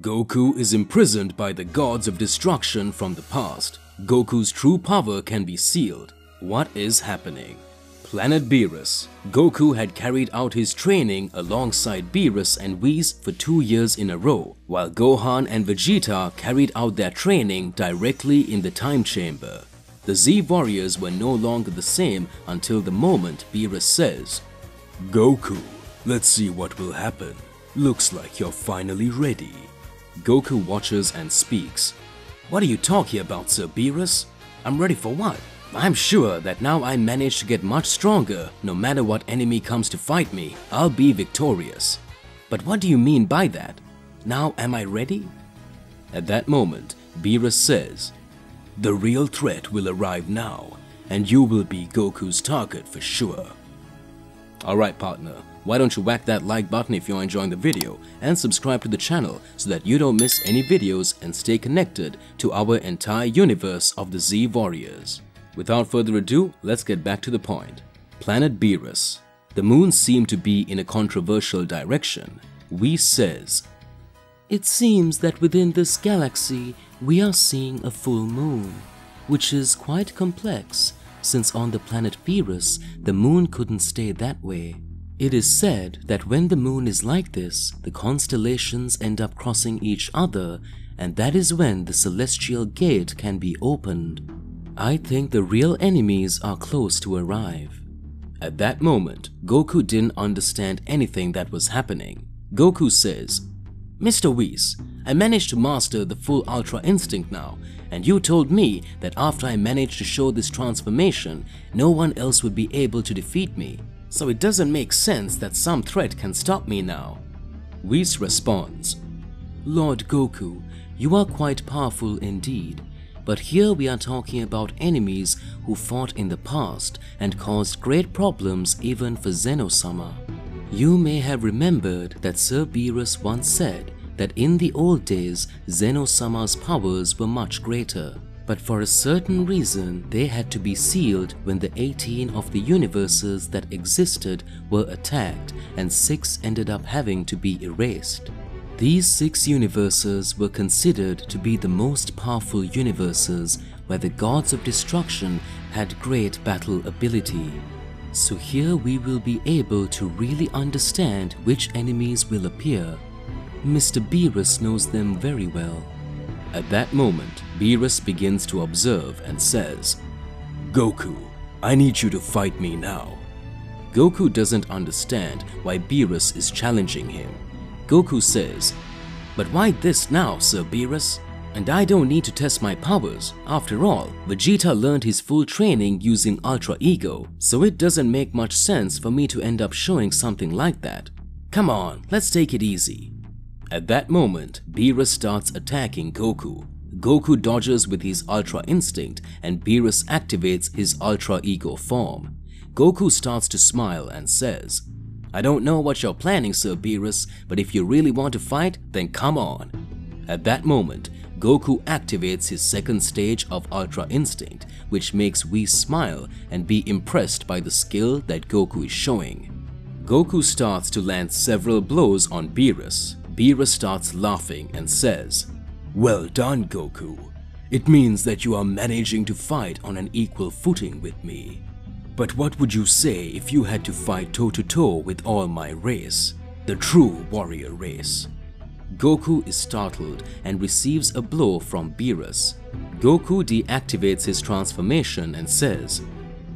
Goku is imprisoned by the gods of destruction from the past. Goku's true power can be sealed. What is happening? Planet Beerus. Goku had carried out his training alongside Beerus and Whis for two years in a row, while Gohan and Vegeta carried out their training directly in the time chamber. The Z Warriors were no longer the same until the moment Beerus says, Goku, let's see what will happen. Looks like you're finally ready. Goku watches and speaks. What are you talking about, Sir Beerus? I'm ready for what? I'm sure that now I manage to get much stronger, no matter what enemy comes to fight me, I'll be victorious. But what do you mean by that? Now am I ready? At that moment, Beerus says, The real threat will arrive now, and you will be Goku's target for sure. Alright partner, why don't you whack that like button if you're enjoying the video and subscribe to the channel so that you don't miss any videos and stay connected to our entire universe of the Z Warriors. Without further ado, let's get back to the point. Planet Beerus. The moon seemed to be in a controversial direction. Whis says, It seems that within this galaxy we are seeing a full moon, which is quite complex since on the planet Beerus the moon couldn't stay that way. It is said that when the moon is like this, the constellations end up crossing each other and that is when the celestial gate can be opened. I think the real enemies are close to arrive. At that moment, Goku didn't understand anything that was happening. Goku says, Mr. Whis, I managed to master the full Ultra Instinct now, and you told me that after I managed to show this transformation, no one else would be able to defeat me. So it doesn't make sense that some threat can stop me now. Whis responds, Lord Goku, you are quite powerful indeed, but here we are talking about enemies who fought in the past and caused great problems even for Zeno-sama. You may have remembered that Sir Beerus once said that in the old days Zeno-sama's powers were much greater, but for a certain reason they had to be sealed when the 18 of the universes that existed were attacked and 6 ended up having to be erased. These six universes were considered to be the most powerful universes where the gods of destruction had great battle ability. So here we will be able to really understand which enemies will appear. Mr. Beerus knows them very well. At that moment, Beerus begins to observe and says, Goku, I need you to fight me now. Goku doesn't understand why Beerus is challenging him. Goku says, But why this now, Sir Beerus? And I don't need to test my powers. After all, Vegeta learned his full training using Ultra Ego, so it doesn't make much sense for me to end up showing something like that. Come on, let's take it easy. At that moment, Beerus starts attacking Goku. Goku dodges with his Ultra Instinct and Beerus activates his Ultra Ego form. Goku starts to smile and says, I don't know what you're planning, Sir Beerus, but if you really want to fight, then come on. At that moment, Goku activates his second stage of Ultra Instinct, which makes Whis smile and be impressed by the skill that Goku is showing. Goku starts to land several blows on Beerus. Beerus starts laughing and says, Well done, Goku. It means that you are managing to fight on an equal footing with me. But what would you say if you had to fight toe-to-toe -to -toe with all my race, the true warrior race? Goku is startled and receives a blow from Beerus. Goku deactivates his transformation and says,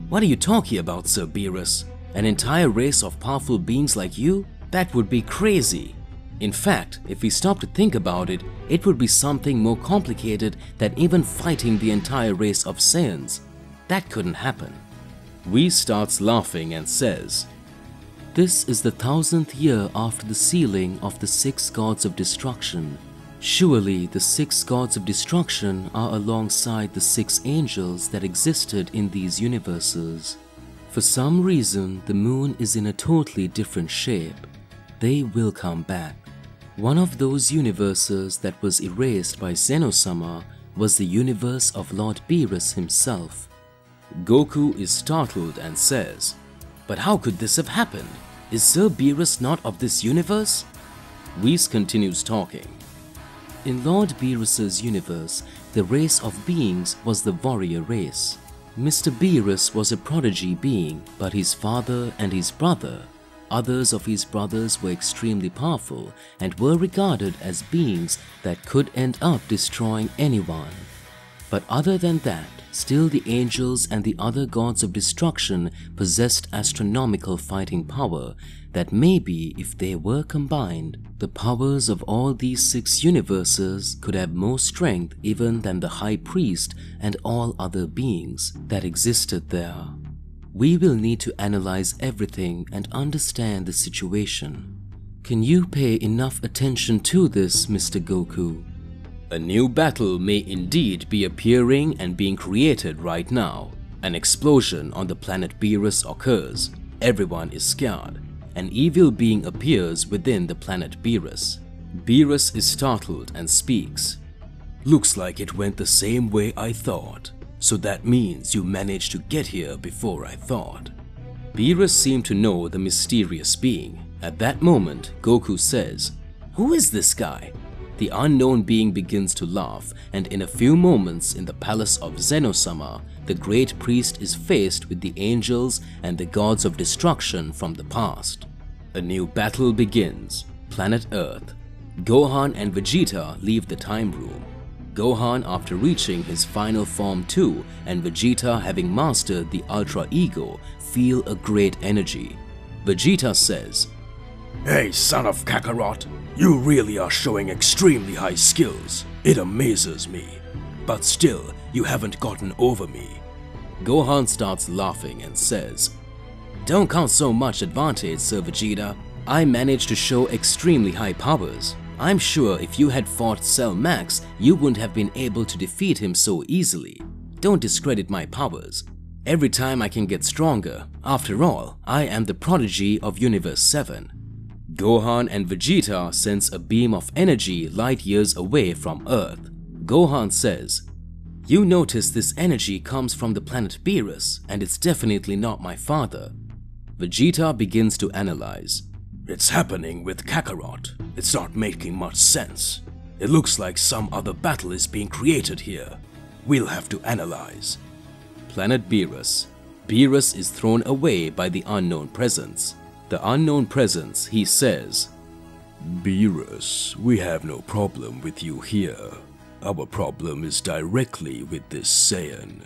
What are you talking about, Sir Beerus? An entire race of powerful beings like you? That would be crazy. In fact, if we stop to think about it, it would be something more complicated than even fighting the entire race of Saiyans. That couldn't happen. Whis starts laughing and says, This is the thousandth year after the sealing of the six gods of destruction. Surely the six gods of destruction are alongside the six angels that existed in these universes. For some reason, the moon is in a totally different shape. They will come back. One of those universes that was erased by Zeno-sama was the universe of Lord Beerus himself. Goku is startled and says, But how could this have happened? Is Sir Beerus not of this universe? Whis continues talking. In Lord Beerus's universe, the race of beings was the warrior race. Mr. Beerus was a prodigy being, but his father and his brother, others of his brothers were extremely powerful and were regarded as beings that could end up destroying anyone. But other than that, still the angels and the other gods of destruction possessed astronomical fighting power that maybe if they were combined, the powers of all these six universes could have more strength even than the high priest and all other beings that existed there. We will need to analyze everything and understand the situation. Can you pay enough attention to this, Mr. Goku? A new battle may indeed be appearing and being created right now. An explosion on the planet Beerus occurs. Everyone is scared. An evil being appears within the planet Beerus. Beerus is startled and speaks. Looks like it went the same way I thought. So that means you managed to get here before I thought. Beerus seemed to know the mysterious being. At that moment, Goku says, Who is this guy? the unknown being begins to laugh and in a few moments in the palace of Zenosama, the great priest is faced with the angels and the gods of destruction from the past. A new battle begins. Planet Earth. Gohan and Vegeta leave the time room. Gohan after reaching his final form 2 and Vegeta having mastered the Ultra Ego feel a great energy. Vegeta says, Hey son of Kakarot, you really are showing extremely high skills. It amazes me. But still, you haven't gotten over me. Gohan starts laughing and says, Don't count so much advantage, Sir Vegeta. I managed to show extremely high powers. I'm sure if you had fought Cell Max, you wouldn't have been able to defeat him so easily. Don't discredit my powers. Every time I can get stronger. After all, I am the prodigy of Universe 7. Gohan and Vegeta sense a beam of energy light years away from Earth. Gohan says, You notice this energy comes from the planet Beerus and it's definitely not my father. Vegeta begins to analyze. It's happening with Kakarot. It's not making much sense. It looks like some other battle is being created here. We'll have to analyze. Planet Beerus. Beerus is thrown away by the unknown presence the unknown presence, he says, Beerus, we have no problem with you here. Our problem is directly with this Saiyan.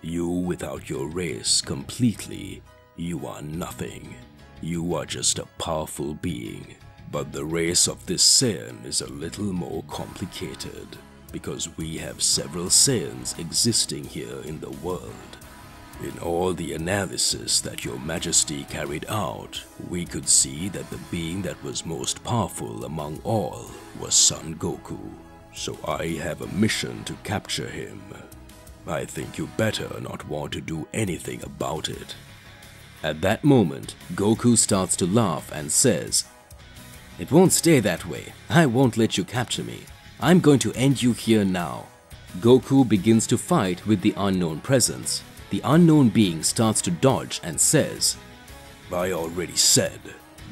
You without your race completely, you are nothing. You are just a powerful being. But the race of this Saiyan is a little more complicated because we have several Saiyans existing here in the world. In all the analysis that your majesty carried out, we could see that the being that was most powerful among all was Son Goku. So I have a mission to capture him. I think you better not want to do anything about it. At that moment, Goku starts to laugh and says, It won't stay that way. I won't let you capture me. I'm going to end you here now. Goku begins to fight with the unknown presence the unknown being starts to dodge and says, I already said,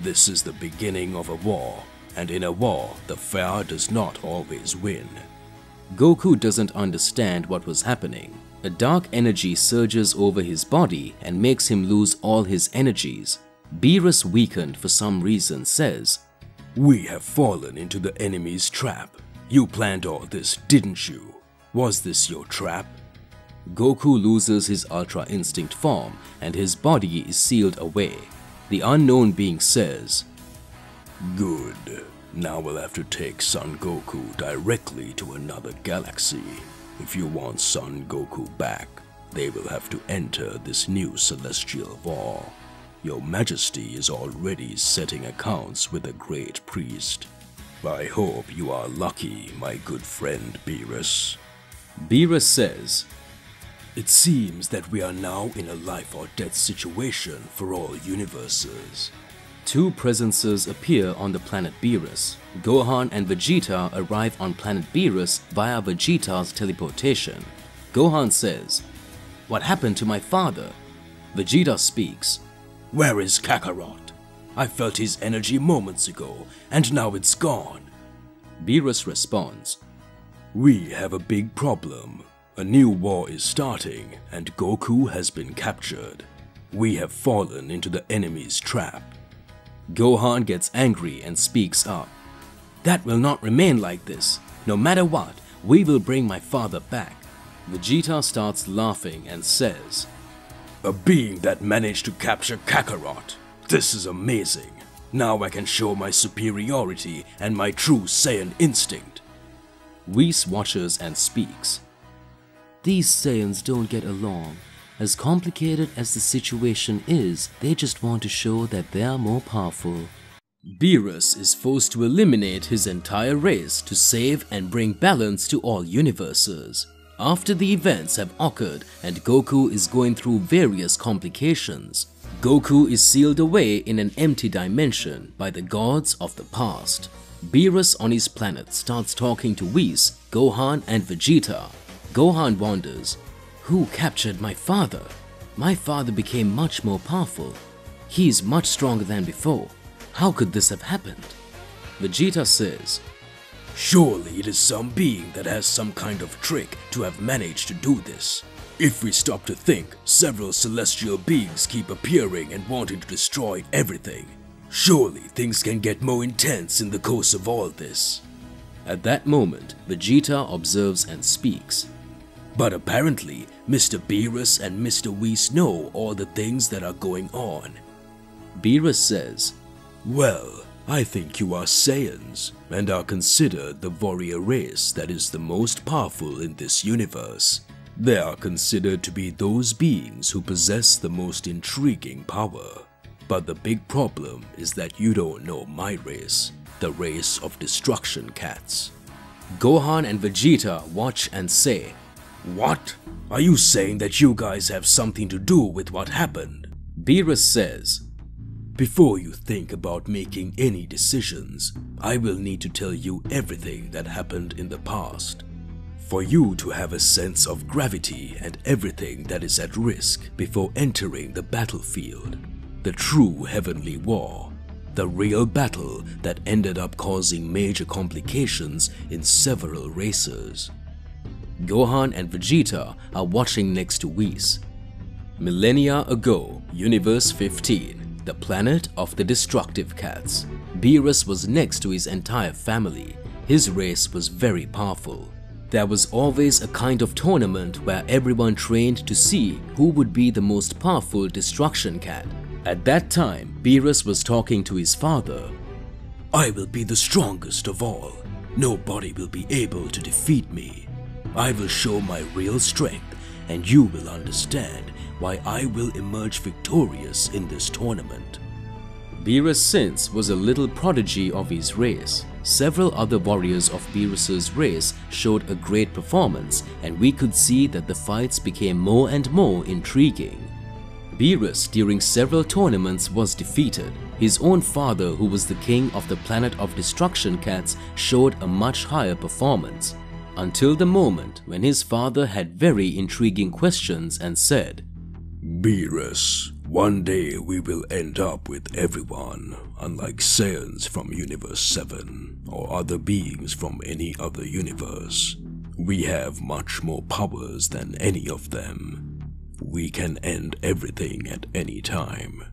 this is the beginning of a war, and in a war, the fair does not always win. Goku doesn't understand what was happening. A dark energy surges over his body and makes him lose all his energies. Beerus weakened for some reason says, We have fallen into the enemy's trap. You planned all this, didn't you? Was this your trap? Goku loses his Ultra Instinct form and his body is sealed away. The unknown being says, Good. Now we'll have to take Son Goku directly to another galaxy. If you want Son Goku back, they will have to enter this new celestial war. Your Majesty is already setting accounts with the Great Priest. I hope you are lucky, my good friend Beerus. Beerus says, it seems that we are now in a life or death situation for all universes. Two presences appear on the planet Beerus. Gohan and Vegeta arrive on planet Beerus via Vegeta's teleportation. Gohan says, What happened to my father? Vegeta speaks, Where is Kakarot? I felt his energy moments ago, and now it's gone. Beerus responds, We have a big problem. A new war is starting and Goku has been captured. We have fallen into the enemy's trap. Gohan gets angry and speaks up. That will not remain like this. No matter what, we will bring my father back. Vegeta starts laughing and says, A being that managed to capture Kakarot. This is amazing. Now I can show my superiority and my true Saiyan instinct. Whis watches and speaks. These Saiyans don't get along. As complicated as the situation is, they just want to show that they are more powerful. Beerus is forced to eliminate his entire race to save and bring balance to all universes. After the events have occurred and Goku is going through various complications, Goku is sealed away in an empty dimension by the gods of the past. Beerus on his planet starts talking to Whis, Gohan and Vegeta. Gohan wonders, who captured my father? My father became much more powerful. He is much stronger than before. How could this have happened? Vegeta says, Surely it is some being that has some kind of trick to have managed to do this. If we stop to think, several celestial beings keep appearing and wanting to destroy everything. Surely things can get more intense in the course of all this. At that moment, Vegeta observes and speaks. But apparently, Mr. Beerus and Mr. Whis know all the things that are going on. Beerus says, Well, I think you are Saiyans and are considered the warrior race that is the most powerful in this universe. They are considered to be those beings who possess the most intriguing power. But the big problem is that you don't know my race, the race of destruction cats. Gohan and Vegeta watch and say, What? Are you saying that you guys have something to do with what happened? Beerus says, Before you think about making any decisions, I will need to tell you everything that happened in the past. For you to have a sense of gravity and everything that is at risk before entering the battlefield. The true heavenly war. The real battle that ended up causing major complications in several races. Gohan and Vegeta are watching next to Whis. Millennia ago, Universe 15, the planet of the destructive cats. Beerus was next to his entire family. His race was very powerful. There was always a kind of tournament where everyone trained to see who would be the most powerful destruction cat. At that time, Beerus was talking to his father. I will be the strongest of all. Nobody will be able to defeat me. I will show my real strength and you will understand why I will emerge victorious in this tournament. Beerus since was a little prodigy of his race. Several other warriors of Beerus's race showed a great performance and we could see that the fights became more and more intriguing. Beerus during several tournaments was defeated. His own father who was the king of the planet of destruction cats showed a much higher performance. Until the moment when his father had very intriguing questions and said, Beerus, one day we will end up with everyone, unlike Saiyans from Universe 7 or other beings from any other universe. We have much more powers than any of them. We can end everything at any time.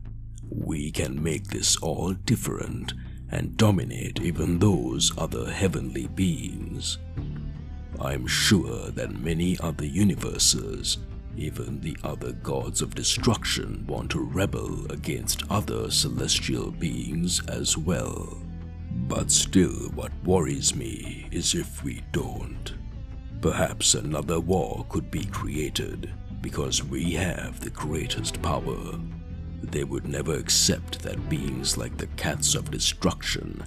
We can make this all different and dominate even those other heavenly beings. I'm sure that many other universes, even the other gods of destruction, want to rebel against other celestial beings as well. But still, what worries me is if we don't. Perhaps another war could be created because we have the greatest power. They would never accept that beings like the cats of destruction,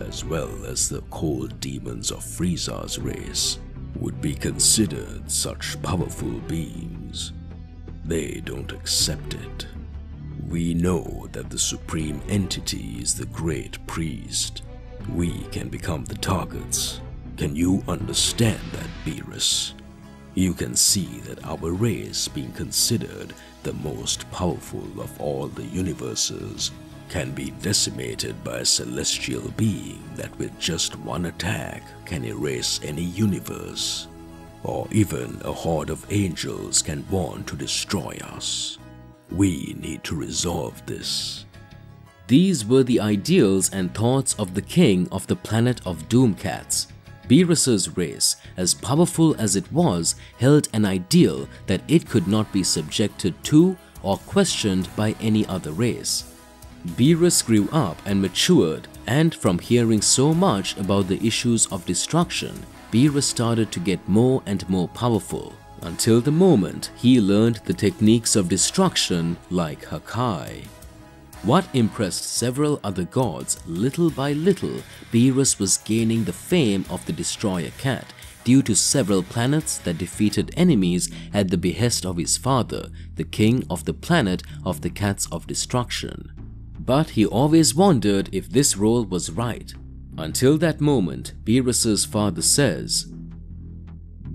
as well as the cold demons of Frieza's race, would be considered such powerful beings. They don't accept it. We know that the supreme entity is the great priest. We can become the targets. Can you understand that, Beerus? You can see that our race being considered the most powerful of all the universes can be decimated by a celestial being that with just one attack can erase any universe. Or even a horde of angels can want to destroy us. We need to resolve this. These were the ideals and thoughts of the king of the planet of Doomcats. Beerus's race, as powerful as it was, held an ideal that it could not be subjected to or questioned by any other race. Beerus grew up and matured and from hearing so much about the issues of destruction, Beerus started to get more and more powerful until the moment he learned the techniques of destruction like Hakai. What impressed several other gods, little by little, Beerus was gaining the fame of the Destroyer Cat due to several planets that defeated enemies at the behest of his father, the king of the planet of the Cats of Destruction. But he always wondered if this role was right. Until that moment, Beerus's father says,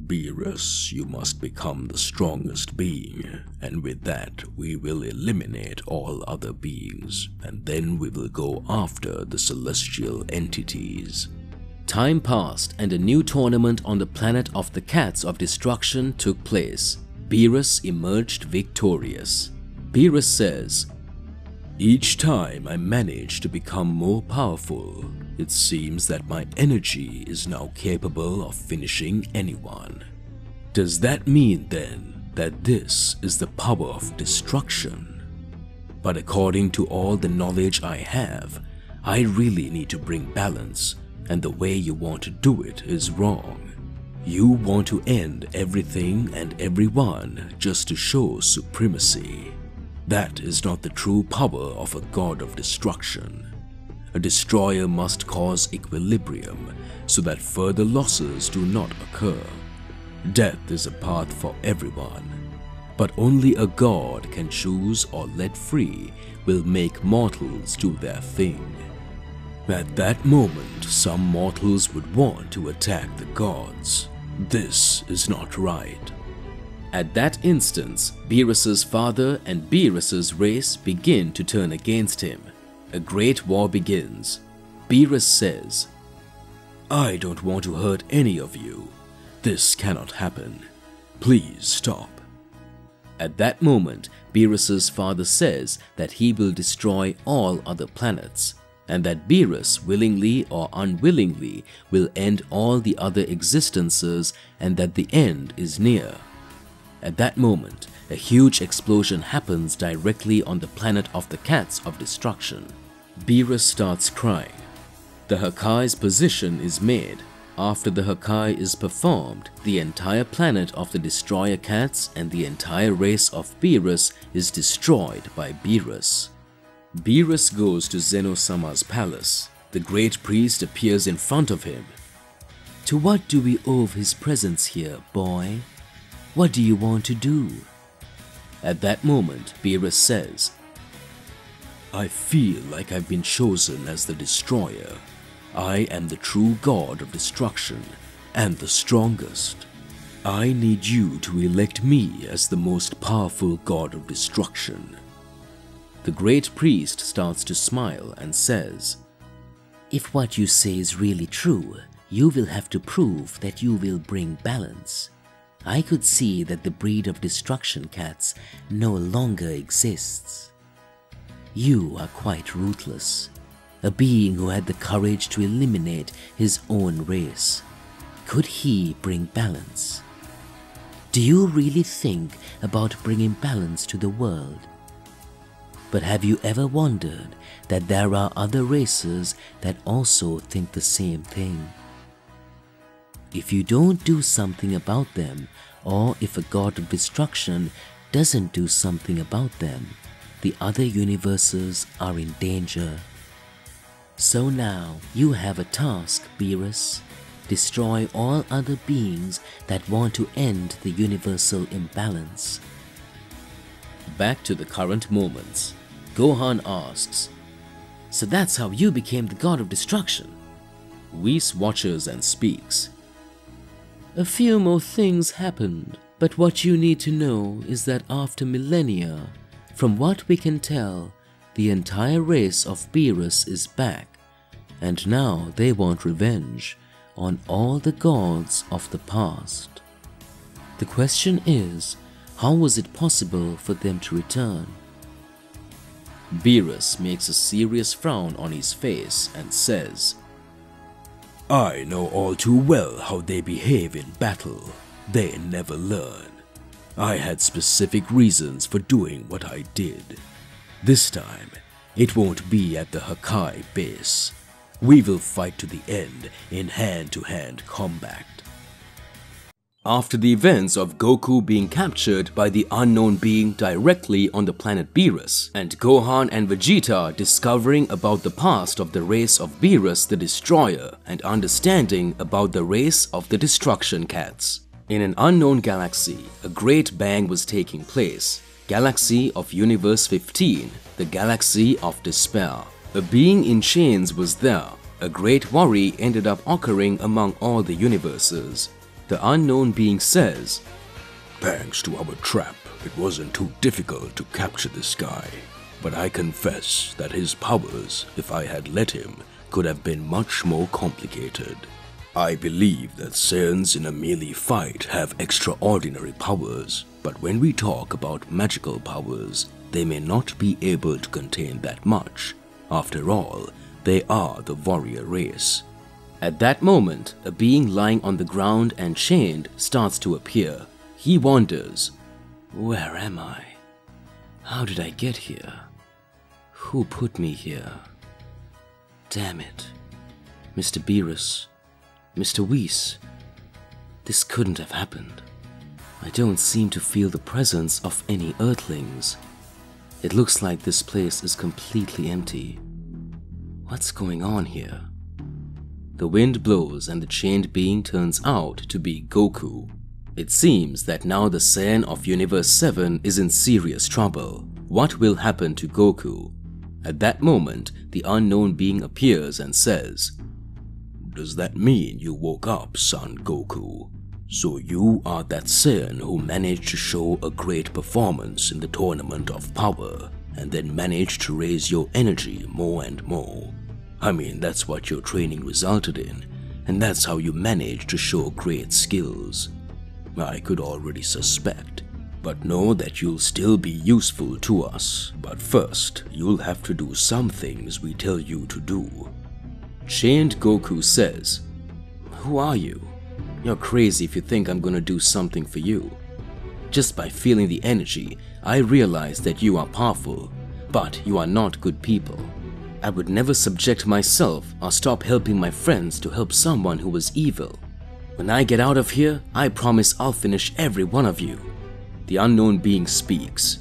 Beerus, you must become the strongest being, and with that we will eliminate all other beings, and then we will go after the celestial entities. Time passed and a new tournament on the planet of the Cats of Destruction took place. Beerus emerged victorious. Beerus says, Each time I manage to become more powerful, it seems that my energy is now capable of finishing anyone. Does that mean then that this is the power of destruction? But according to all the knowledge I have, I really need to bring balance and the way you want to do it is wrong. You want to end everything and everyone just to show supremacy. That is not the true power of a god of destruction. A destroyer must cause equilibrium so that further losses do not occur. Death is a path for everyone, but only a god can choose or let free will make mortals do their thing. At that moment, some mortals would want to attack the gods. This is not right. At that instance, Beerus's father and Beerus's race begin to turn against him a great war begins. Beerus says, I don't want to hurt any of you. This cannot happen. Please stop. At that moment, Beerus's father says that he will destroy all other planets and that Beerus willingly or unwillingly will end all the other existences and that the end is near. At that moment, a huge explosion happens directly on the planet of the Cats of Destruction. Beerus starts crying. The Hakai's position is made. After the Hakai is performed, the entire planet of the Destroyer Cats and the entire race of Beerus is destroyed by Beerus. Beerus goes to Zeno-sama's palace. The great priest appears in front of him. To what do we owe his presence here, boy? What do you want to do? At that moment, Beerus says, I feel like I've been chosen as the destroyer. I am the true god of destruction and the strongest. I need you to elect me as the most powerful god of destruction. The great priest starts to smile and says, If what you say is really true, you will have to prove that you will bring balance. I could see that the breed of destruction cats no longer exists. You are quite ruthless, a being who had the courage to eliminate his own race. Could he bring balance? Do you really think about bringing balance to the world? But have you ever wondered that there are other races that also think the same thing? If you don't do something about them, or if a god of destruction doesn't do something about them, the other universes are in danger. So now you have a task, Beerus. Destroy all other beings that want to end the universal imbalance. Back to the current moments. Gohan asks, So that's how you became the god of destruction? Whis watches and speaks. A few more things happened, but what you need to know is that after millennia, from what we can tell, the entire race of Beerus is back, and now they want revenge on all the gods of the past. The question is, how was it possible for them to return? Beerus makes a serious frown on his face and says, I know all too well how they behave in battle. They never learn. I had specific reasons for doing what I did. This time, it won't be at the Hakai base. We will fight to the end in hand-to-hand -hand combat. After the events of Goku being captured by the unknown being directly on the planet Beerus, and Gohan and Vegeta discovering about the past of the race of Beerus the Destroyer and understanding about the race of the Destruction Cats. In an unknown galaxy, a great bang was taking place. Galaxy of Universe 15, the Galaxy of Despair. A being in chains was there. A great worry ended up occurring among all the universes. The unknown being says, Thanks to our trap, it wasn't too difficult to capture this guy. But I confess that his powers, if I had let him, could have been much more complicated. I believe that Saiyans in a melee fight have extraordinary powers, but when we talk about magical powers, they may not be able to contain that much. After all, they are the warrior race. At that moment, a being lying on the ground and chained starts to appear. He wonders, Where am I? How did I get here? Who put me here? Damn it. Mr. Beerus, Mr. Whis, this couldn't have happened. I don't seem to feel the presence of any Earthlings. It looks like this place is completely empty. What's going on here? The wind blows and the chained being turns out to be Goku. It seems that now the Saiyan of Universe 7 is in serious trouble. What will happen to Goku? At that moment, the unknown being appears and says, Does that mean you woke up, son Goku? So you are that Saiyan who managed to show a great performance in the Tournament of Power and then managed to raise your energy more and more. I mean, that's what your training resulted in, and that's how you managed to show great skills. I could already suspect, but know that you'll still be useful to us. But first, you'll have to do some things we tell you to do. Chained Goku says, Who are you? You're crazy if you think I'm gonna do something for you. Just by feeling the energy, I realize that you are powerful, but you are not good people. I would never subject myself or stop helping my friends to help someone who was evil. When I get out of here, I promise I'll finish every one of you. The unknown being speaks.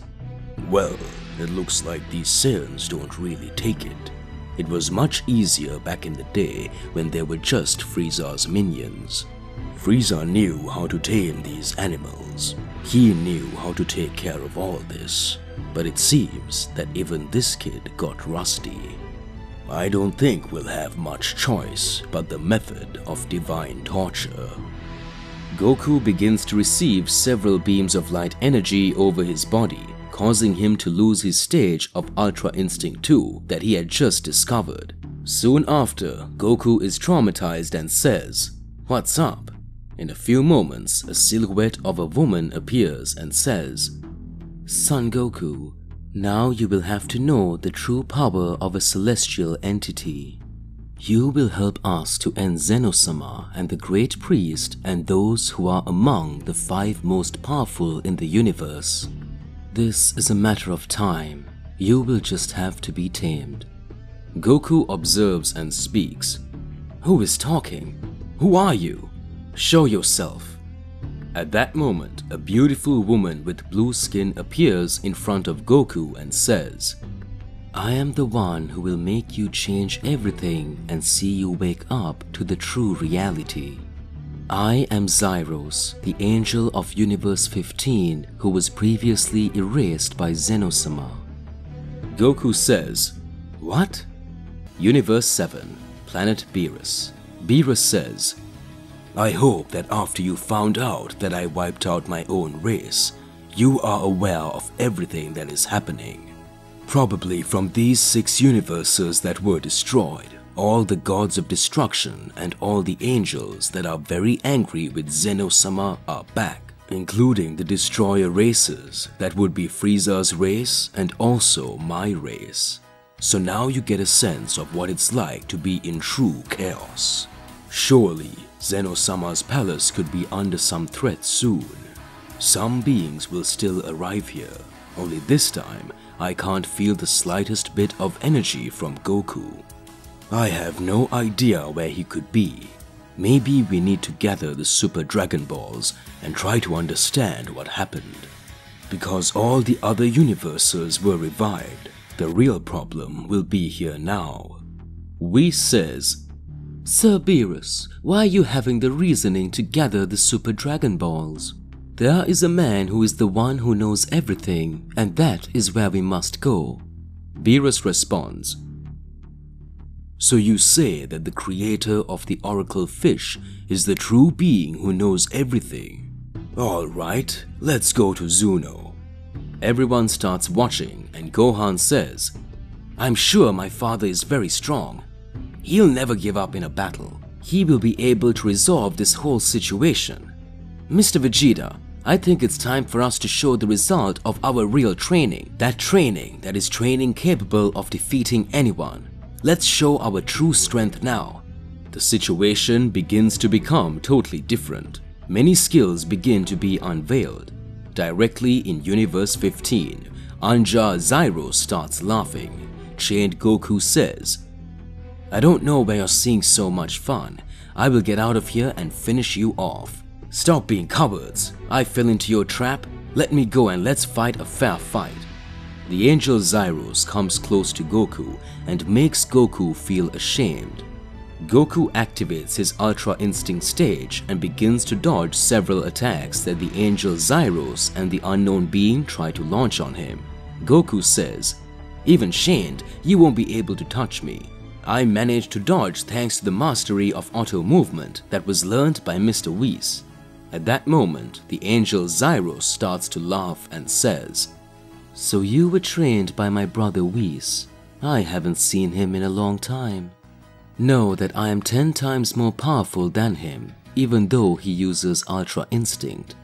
Well, it looks like these Saiyans don't really take it. It was much easier back in the day when they were just Frieza's minions. Frieza knew how to tame these animals. He knew how to take care of all this. But it seems that even this kid got rusty. I don't think we'll have much choice but the method of divine torture. Goku begins to receive several beams of light energy over his body, causing him to lose his stage of Ultra Instinct 2 that he had just discovered. Soon after, Goku is traumatized and says, What's up? In a few moments, a silhouette of a woman appears and says, Son Goku, now you will have to know the true power of a celestial entity. You will help us to end Zenosama and the Great Priest and those who are among the five most powerful in the universe. This is a matter of time. You will just have to be tamed. Goku observes and speaks. Who is talking? Who are you? Show yourself. At that moment, a beautiful woman with blue skin appears in front of Goku and says, I am the one who will make you change everything and see you wake up to the true reality. I am Zyros, the angel of Universe 15 who was previously erased by Zenosama. Goku says, What? Universe 7, Planet Beerus. Beerus says, I hope that after you found out that I wiped out my own race, you are aware of everything that is happening. Probably from these six universes that were destroyed, all the gods of destruction and all the angels that are very angry with Zeno-sama are back, including the destroyer races that would be Frieza's race and also my race. So now you get a sense of what it's like to be in true chaos. Surely, Zeno-sama's palace could be under some threat soon. Some beings will still arrive here, only this time I can't feel the slightest bit of energy from Goku. I have no idea where he could be. Maybe we need to gather the Super Dragon Balls and try to understand what happened. Because all the other universes were revived, the real problem will be here now. Whis says, Sir Beerus, why are you having the reasoning to gather the Super Dragon Balls? There is a man who is the one who knows everything, and that is where we must go. Beerus responds, so you say that the creator of the oracle fish is the true being who knows everything. Alright, let's go to Zuno. Everyone starts watching and Gohan says, I'm sure my father is very strong. He'll never give up in a battle. He will be able to resolve this whole situation. Mr. Vegeta, I think it's time for us to show the result of our real training. That training that is training capable of defeating anyone. Let's show our true strength now. The situation begins to become totally different. Many skills begin to be unveiled. Directly in Universe 15, Anja Zairos starts laughing. Chained Goku says, I don't know why you're seeing so much fun. I will get out of here and finish you off. Stop being cowards. I fell into your trap. Let me go and let's fight a fair fight. The angel Zairos comes close to Goku and makes Goku feel ashamed. Goku activates his Ultra Instinct stage and begins to dodge several attacks that the angel Zairos and the unknown being try to launch on him. Goku says, Even shamed, you won't be able to touch me. I managed to dodge thanks to the mastery of auto movement that was learned by Mr. Whis. At that moment, the angel Zairos starts to laugh and says, so you were trained by my brother Whis. I haven't seen him in a long time. Know that I am 10 times more powerful than him, even though he uses Ultra Instinct.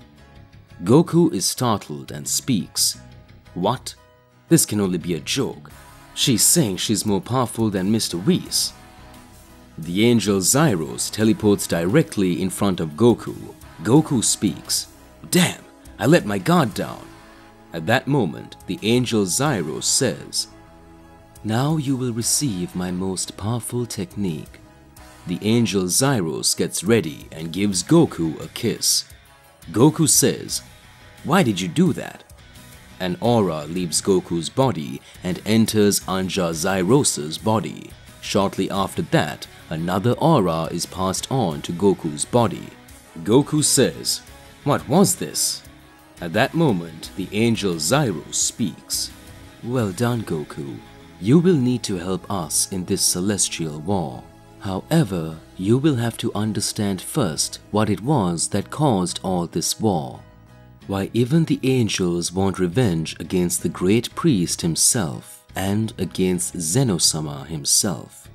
Goku is startled and speaks. What? This can only be a joke. She's saying she's more powerful than Mr. Whis. The angel Zairos teleports directly in front of Goku. Goku speaks. Damn, I let my guard down. At that moment, the angel Zairos says, Now you will receive my most powerful technique. The angel Zairos gets ready and gives Goku a kiss. Goku says, Why did you do that? An aura leaves Goku's body and enters Anja Zairos' body. Shortly after that, another aura is passed on to Goku's body. Goku says, What was this? At that moment, the angel Zairos speaks. Well done, Goku. You will need to help us in this celestial war. However, you will have to understand first what it was that caused all this war. Why even the angels want revenge against the great priest himself and against Zeno-sama himself.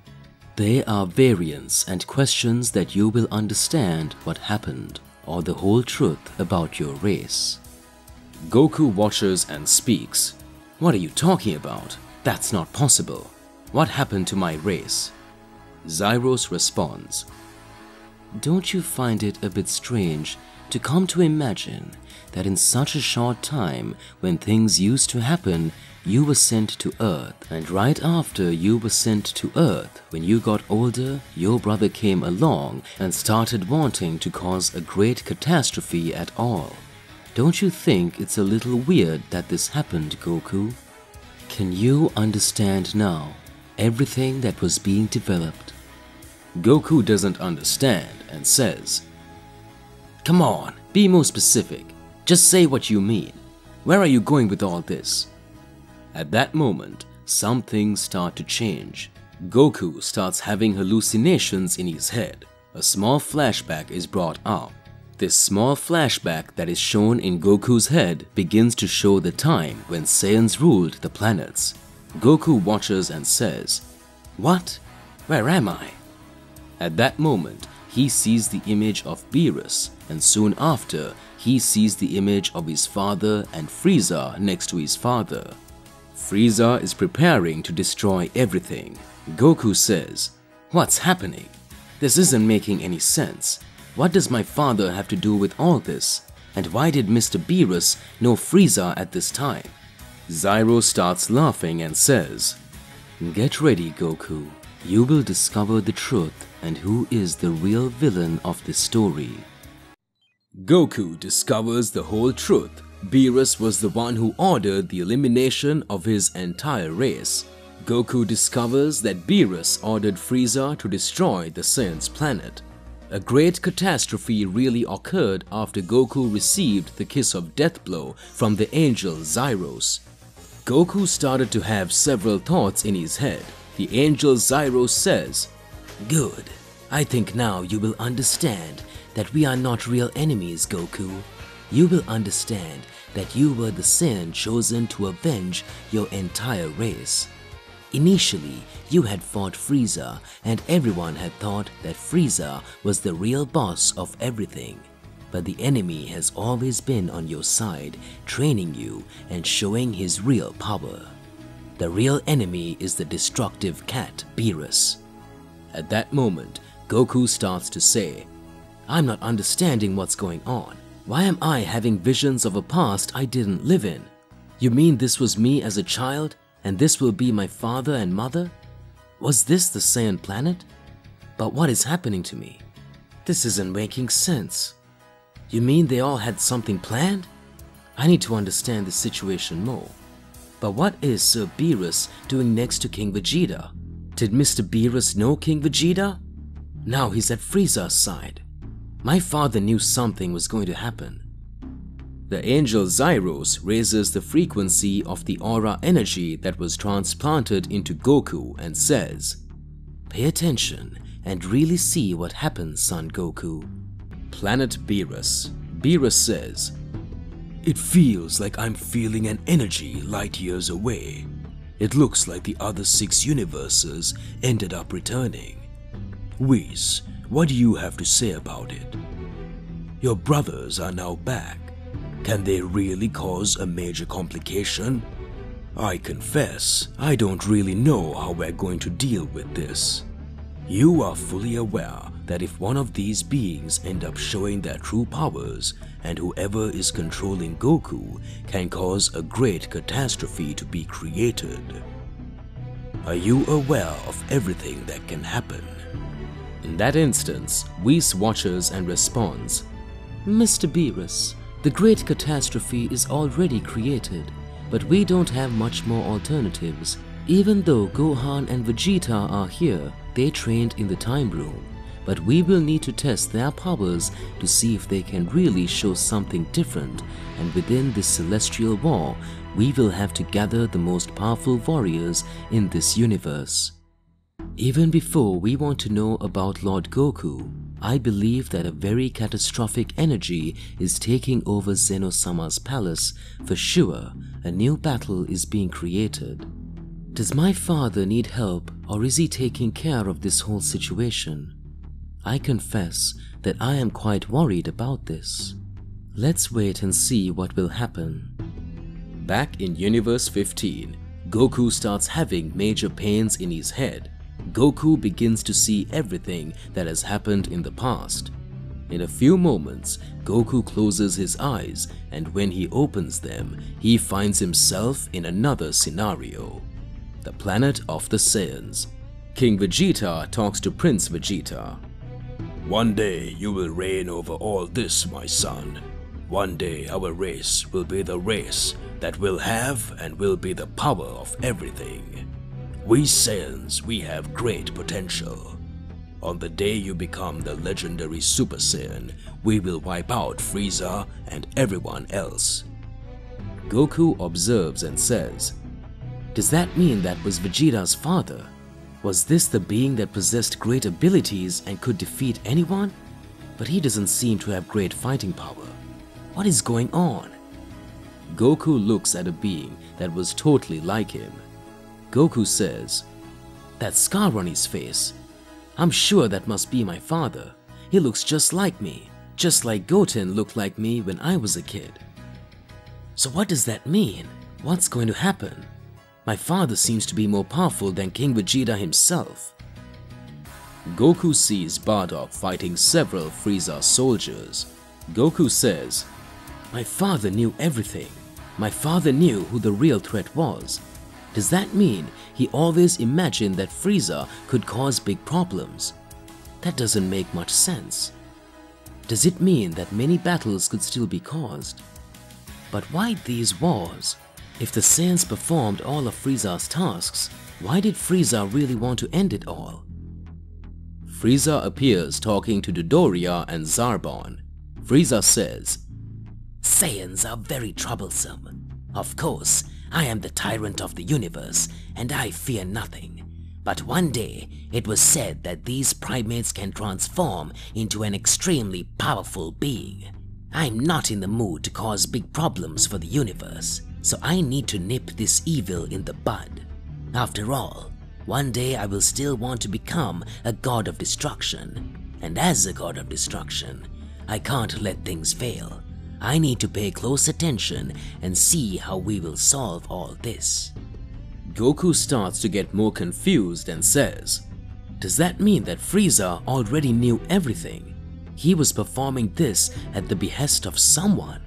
They are variants and questions that you will understand what happened or the whole truth about your race. Goku watches and speaks. What are you talking about? That's not possible. What happened to my race? Zairos responds, Don't you find it a bit strange to come to imagine that in such a short time when things used to happen, you were sent to Earth, and right after you were sent to Earth, when you got older, your brother came along and started wanting to cause a great catastrophe at all. Don't you think it's a little weird that this happened, Goku? Can you understand now everything that was being developed? Goku doesn't understand and says, Come on, be more specific. Just say what you mean. Where are you going with all this? At that moment, some things start to change. Goku starts having hallucinations in his head. A small flashback is brought up. This small flashback that is shown in Goku's head begins to show the time when Saiyans ruled the planets. Goku watches and says, What? Where am I? At that moment, he sees the image of Beerus and soon after, he sees the image of his father and Frieza next to his father. Frieza is preparing to destroy everything. Goku says, What's happening? This isn't making any sense. What does my father have to do with all this? And why did Mr. Beerus know Frieza at this time? Zyro starts laughing and says, Get ready, Goku. You will discover the truth and who is the real villain of this story. Goku discovers the whole truth. Beerus was the one who ordered the elimination of his entire race. Goku discovers that Beerus ordered Frieza to destroy the Saiyan's planet. A great catastrophe really occurred after Goku received the kiss of death blow from the angel Zyros. Goku started to have several thoughts in his head. The angel Zyros says, Good. I think now you will understand that we are not real enemies, Goku. You will understand that you were the Saiyan chosen to avenge your entire race. Initially, you had fought Frieza and everyone had thought that Frieza was the real boss of everything. But the enemy has always been on your side, training you and showing his real power. The real enemy is the destructive cat, Beerus. At that moment, Goku starts to say, I'm not understanding what's going on. Why am I having visions of a past I didn't live in? You mean this was me as a child and this will be my father and mother? Was this the Saiyan planet? But what is happening to me? This isn't making sense. You mean they all had something planned? I need to understand the situation more. But what is Sir Beerus doing next to King Vegeta? Did Mr. Beerus know King Vegeta? Now he's at Frieza's side. My father knew something was going to happen. The angel Zyros raises the frequency of the aura energy that was transplanted into Goku and says, Pay attention and really see what happens, son Goku. Planet Beerus. Beerus says, It feels like I'm feeling an energy light years away. It looks like the other six universes ended up returning. Whis, what do you have to say about it? Your brothers are now back. Can they really cause a major complication? I confess, I don't really know how we're going to deal with this. You are fully aware that if one of these beings end up showing their true powers and whoever is controlling Goku can cause a great catastrophe to be created. Are you aware of everything that can happen? In that instance, Whis watches and responds, Mr. Beerus, the great catastrophe is already created, but we don't have much more alternatives. Even though Gohan and Vegeta are here, they trained in the time room. But we will need to test their powers to see if they can really show something different and within this celestial war, we will have to gather the most powerful warriors in this universe. Even before we want to know about Lord Goku, I believe that a very catastrophic energy is taking over Zeno-sama's palace. For sure, a new battle is being created. Does my father need help or is he taking care of this whole situation? I confess that I am quite worried about this. Let's wait and see what will happen. Back in Universe 15, Goku starts having major pains in his head Goku begins to see everything that has happened in the past. In a few moments, Goku closes his eyes and when he opens them, he finds himself in another scenario. The planet of the Saiyans. King Vegeta talks to Prince Vegeta. One day you will reign over all this, my son. One day our race will be the race that will have and will be the power of everything. We Saiyans, we have great potential. On the day you become the legendary Super Saiyan, we will wipe out Frieza and everyone else. Goku observes and says, Does that mean that was Vegeta's father? Was this the being that possessed great abilities and could defeat anyone? But he doesn't seem to have great fighting power. What is going on? Goku looks at a being that was totally like him Goku says, That scar on his face. I'm sure that must be my father. He looks just like me, just like Goten looked like me when I was a kid. So what does that mean? What's going to happen? My father seems to be more powerful than King Vegeta himself. Goku sees Bardock fighting several Frieza soldiers. Goku says, My father knew everything. My father knew who the real threat was. Does that mean he always imagined that Frieza could cause big problems? That doesn't make much sense. Does it mean that many battles could still be caused? But why these wars? If the Saiyans performed all of Frieza's tasks, why did Frieza really want to end it all? Frieza appears talking to Dodoria and Zarbon. Frieza says, Saiyans are very troublesome. Of course, I am the tyrant of the universe and I fear nothing. But one day, it was said that these primates can transform into an extremely powerful being. I'm not in the mood to cause big problems for the universe so I need to nip this evil in the bud. After all, one day I will still want to become a god of destruction. And as a god of destruction, I can't let things fail. I need to pay close attention and see how we will solve all this. Goku starts to get more confused and says, Does that mean that Frieza already knew everything? He was performing this at the behest of someone.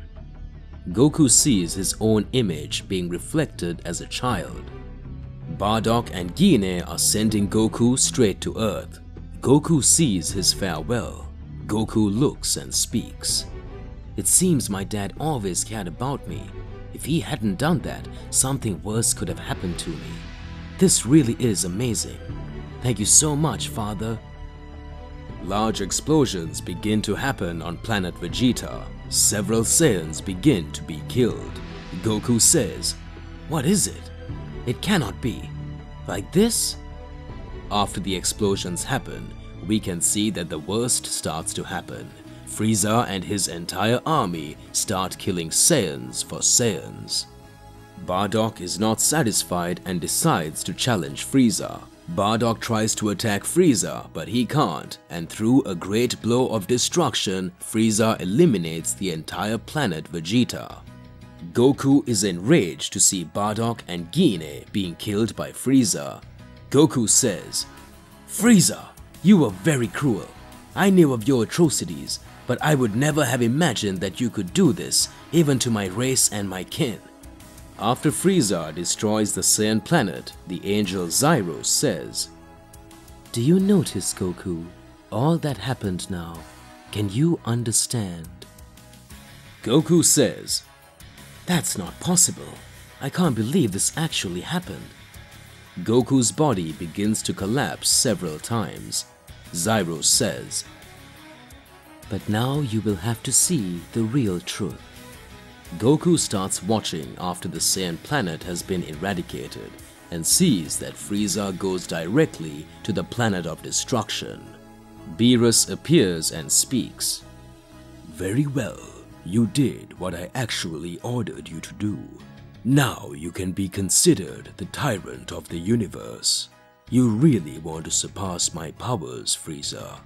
Goku sees his own image being reflected as a child. Bardock and Gine are sending Goku straight to Earth. Goku sees his farewell. Goku looks and speaks. It seems my dad always cared about me. If he hadn't done that, something worse could have happened to me. This really is amazing. Thank you so much, father. Large explosions begin to happen on planet Vegeta. Several Saiyans begin to be killed. Goku says, What is it? It cannot be. Like this? After the explosions happen, we can see that the worst starts to happen. Frieza and his entire army start killing Saiyans for Saiyans. Bardock is not satisfied and decides to challenge Frieza. Bardock tries to attack Frieza, but he can't, and through a great blow of destruction, Frieza eliminates the entire planet Vegeta. Goku is enraged to see Bardock and Gine being killed by Frieza. Goku says, Frieza, you were very cruel. I knew of your atrocities, but I would never have imagined that you could do this, even to my race and my kin. After Frieza destroys the Saiyan planet, the angel Zairos says, Do you notice, Goku? All that happened now. Can you understand? Goku says, That's not possible. I can't believe this actually happened. Goku's body begins to collapse several times. Zairos says, But now you will have to see the real truth. Goku starts watching after the Saiyan planet has been eradicated and sees that Frieza goes directly to the planet of destruction. Beerus appears and speaks. Very well, you did what I actually ordered you to do. Now you can be considered the tyrant of the universe. You really want to surpass my powers, Frieza.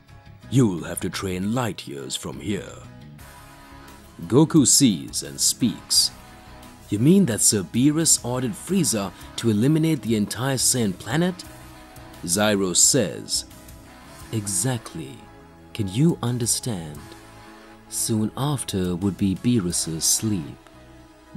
You'll have to train light years from here. Goku sees and speaks. You mean that Sir Beerus ordered Frieza to eliminate the entire Saiyan planet? Zairos says, Exactly. Can you understand? Soon after would be Beerus's sleep.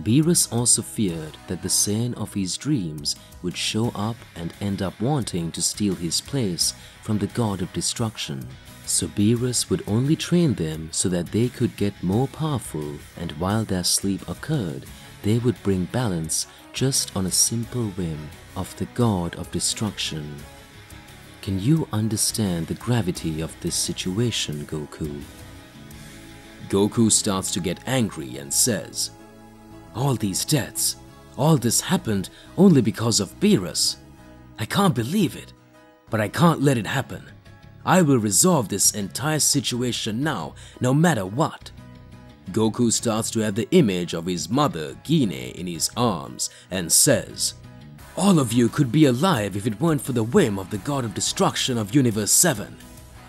Beerus also feared that the Saiyan of his dreams would show up and end up wanting to steal his place from the god of destruction. So Beerus would only train them so that they could get more powerful and while their sleep occurred, they would bring balance just on a simple whim of the god of destruction. Can you understand the gravity of this situation, Goku? Goku starts to get angry and says, All these deaths, all this happened only because of Beerus. I can't believe it, but I can't let it happen. I will resolve this entire situation now, no matter what. Goku starts to have the image of his mother, Gine, in his arms and says, All of you could be alive if it weren't for the whim of the god of destruction of Universe 7.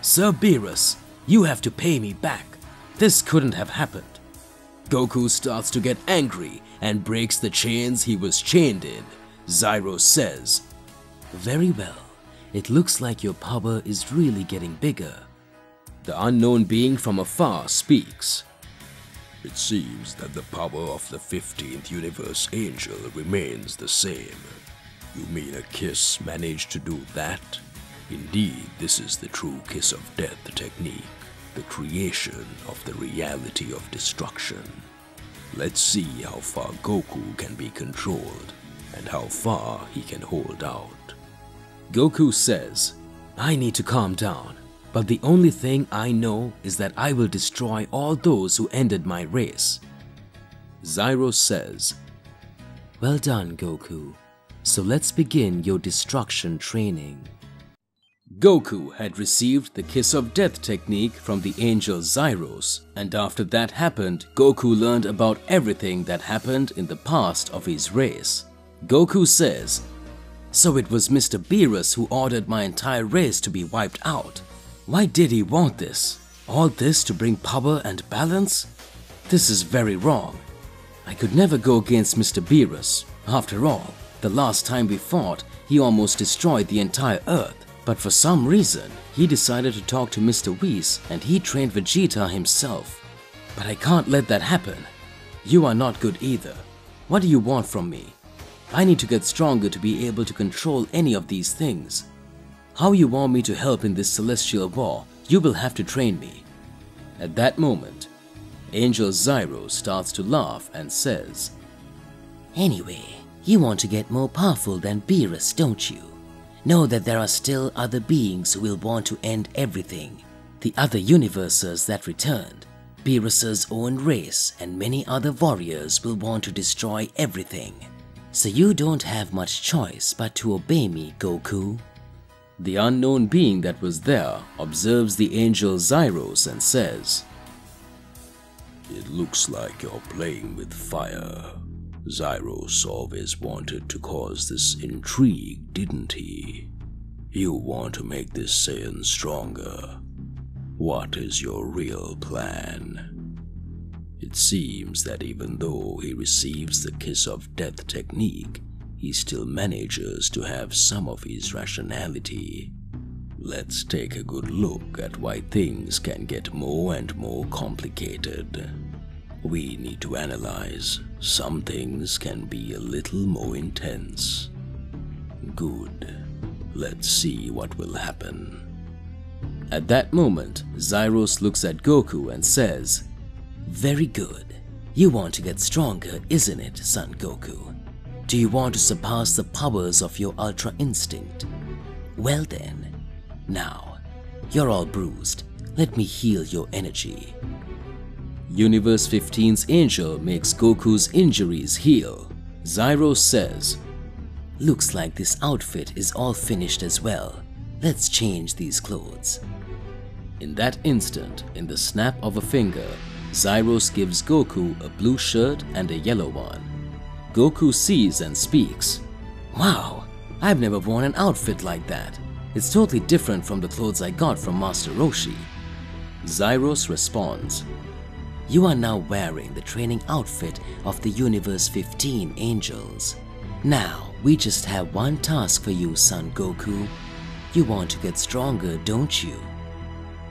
Sir Beerus, you have to pay me back. This couldn't have happened. Goku starts to get angry and breaks the chains he was chained in. Zyros says, Very well, it looks like your power is really getting bigger. The unknown being from afar speaks. It seems that the power of the 15th Universe Angel remains the same. You mean a kiss managed to do that? Indeed, this is the true kiss of death technique, the creation of the reality of destruction. Let's see how far Goku can be controlled and how far he can hold out. Goku says, I need to calm down, but the only thing I know is that I will destroy all those who ended my race. Zyros says, Well done, Goku. So let's begin your destruction training. Goku had received the Kiss of Death technique from the angel Zyros, and after that happened, Goku learned about everything that happened in the past of his race. Goku says, So it was Mr. Beerus who ordered my entire race to be wiped out. Why did he want this? All this to bring power and balance? This is very wrong. I could never go against Mr. Beerus. After all, the last time we fought, he almost destroyed the entire Earth. But for some reason, he decided to talk to Mr. Whis and he trained Vegeta himself. But I can't let that happen. You are not good either. What do you want from me? I need to get stronger to be able to control any of these things. How you want me to help in this celestial war, you will have to train me. At that moment, Angel Zyro starts to laugh and says, Anyway, you want to get more powerful than Beerus, don't you? Know that there are still other beings who will want to end everything. The other universes that returned, Beerus's own race and many other warriors will want to destroy everything. So you don't have much choice but to obey me, Goku. The unknown being that was there observes the angel Zyros and says, It looks like you're playing with fire. Zyros always wanted to cause this intrigue, didn't he? You want to make this Saiyan stronger. What is your real plan? It seems that even though he receives the Kiss of Death technique, he still manages to have some of his rationality. Let's take a good look at why things can get more and more complicated. We need to analyze. Some things can be a little more intense. Good. Let's see what will happen. At that moment, Zyros looks at Goku and says, Very good. You want to get stronger, isn't it, Son Goku? Do you want to surpass the powers of your Ultra Instinct? Well then, now, you're all bruised. Let me heal your energy. Universe 15's Angel makes Goku's injuries heal. Zyros says, Looks like this outfit is all finished as well. Let's change these clothes. In that instant, in the snap of a finger, Zyros gives Goku a blue shirt and a yellow one. Goku sees and speaks. Wow, I've never worn an outfit like that. It's totally different from the clothes I got from Master Roshi. Zyros responds, you are now wearing the training outfit of the Universe 15 Angels. Now, we just have one task for you, Son Goku. You want to get stronger, don't you?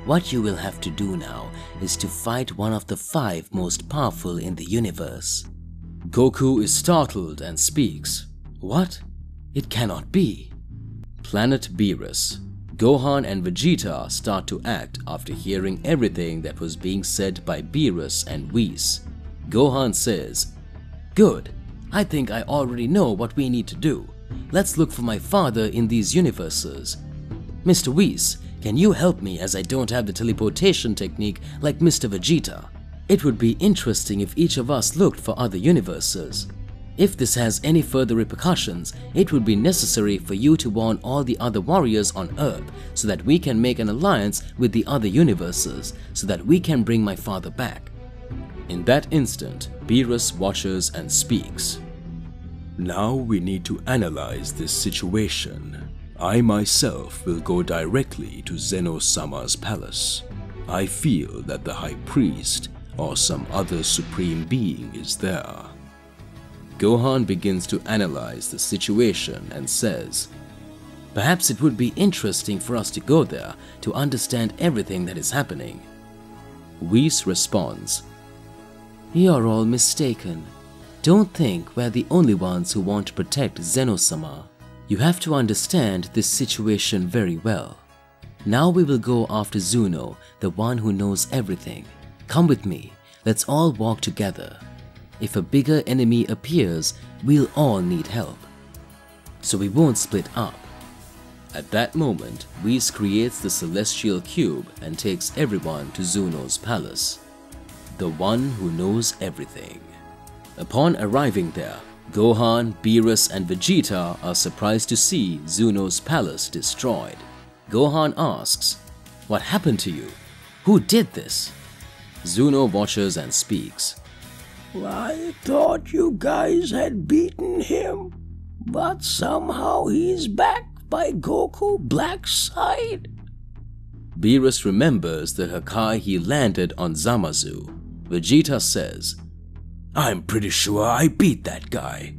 What you will have to do now is to fight one of the five most powerful in the universe. Goku is startled and speaks. What? It cannot be. Planet Beerus, Gohan and Vegeta start to act after hearing everything that was being said by Beerus and Whis. Gohan says, Good, I think I already know what we need to do. Let's look for my father in these universes. Mr. Whis, can you help me as I don't have the teleportation technique like Mr. Vegeta? It would be interesting if each of us looked for other universes. If this has any further repercussions, it would be necessary for you to warn all the other warriors on Earth so that we can make an alliance with the other universes so that we can bring my father back. In that instant, Beerus watches and speaks. Now we need to analyze this situation. I myself will go directly to Zeno-sama's palace. I feel that the High Priest or some other supreme being is there. Gohan begins to analyze the situation and says, Perhaps it would be interesting for us to go there to understand everything that is happening. Whis responds, You're all mistaken. Don't think we're the only ones who want to protect Zeno-sama. You have to understand this situation very well. Now we will go after Zuno, the one who knows everything. Come with me, let's all walk together. If a bigger enemy appears, we'll all need help. So we won't split up. At that moment, Whis creates the celestial cube and takes everyone to Zuno's palace. The one who knows everything. Upon arriving there, Gohan, Beerus and Vegeta are surprised to see Zuno's palace destroyed. Gohan asks, What happened to you? Who did this? Zuno watches and speaks. I thought you guys had beaten him, but somehow he's back by Goku Black's side. Beerus remembers the Hakai he landed on Zamasu. Vegeta says, I'm pretty sure I beat that guy.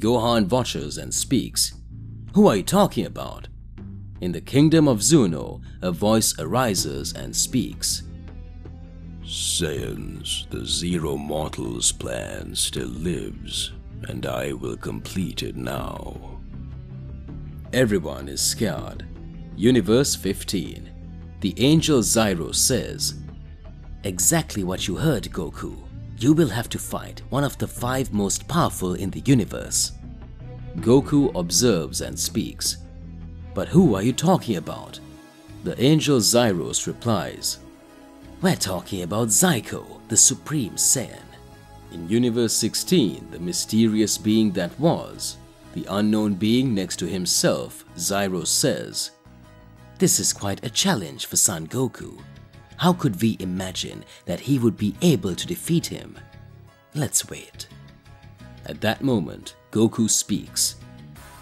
Gohan watches and speaks. Who are you talking about? In the kingdom of Zuno, a voice arises and speaks. Saiyans, the Zero Mortals plan still lives, and I will complete it now. Everyone is scared. Universe 15. The angel Zyro says, Exactly what you heard, Goku. You will have to fight one of the five most powerful in the universe. Goku observes and speaks. But who are you talking about? The angel Zyros replies, we're talking about Zyko, the Supreme Saiyan. In Universe 16, the mysterious being that was, the unknown being next to himself, Zyro says, This is quite a challenge for Son Goku. How could we imagine that he would be able to defeat him? Let's wait. At that moment, Goku speaks.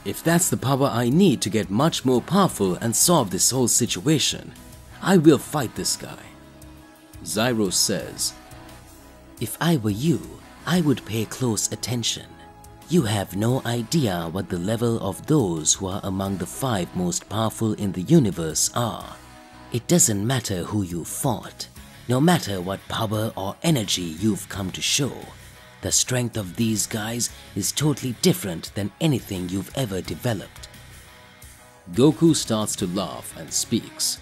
If that's the power I need to get much more powerful and solve this whole situation, I will fight this guy. Zyro says, If I were you, I would pay close attention. You have no idea what the level of those who are among the five most powerful in the universe are. It doesn't matter who you fought, no matter what power or energy you've come to show. The strength of these guys is totally different than anything you've ever developed. Goku starts to laugh and speaks.